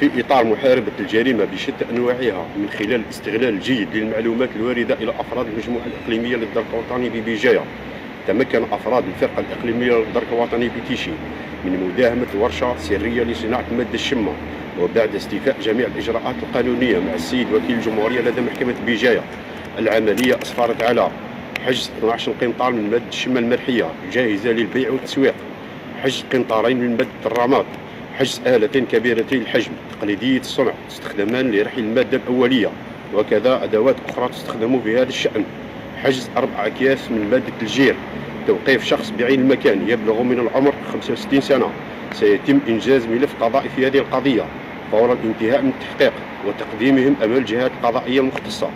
في إطار محاربة الجريمة بشتى أنواعها من خلال الاستغلال الجيد للمعلومات الواردة إلى أفراد المجموعة الإقليمية للدرك الوطني ببيجاية تمكن أفراد الفرقة الإقليمية للدرك الوطني بتيشي من مداهمة ورشة سرية لصناعة المادة الشمة. وبعد استيفاء جميع الإجراءات القانونية مع السيد وكيل الجمهورية لدى محكمة بيجاية العملية أسفرت على حجز 12 قنطار من مادة الشمة المرحية جاهزة للبيع والتسويق. حجز قنطارين من مادة الرماد حجز آلتين كبيرتي الحجم تقليدية الصنع تستخدمان لرحل المادة الأولية وكذا أدوات أخرى تستخدم في هذا الشأن. حجز أربع أكياس من مادة الجير توقيف شخص بعين المكان يبلغ من العمر 65 سنة. سيتم إنجاز ملف قضائي في هذه القضية فور الانتهاء من التحقيق وتقديمهم أمام الجهات القضائية المختصة.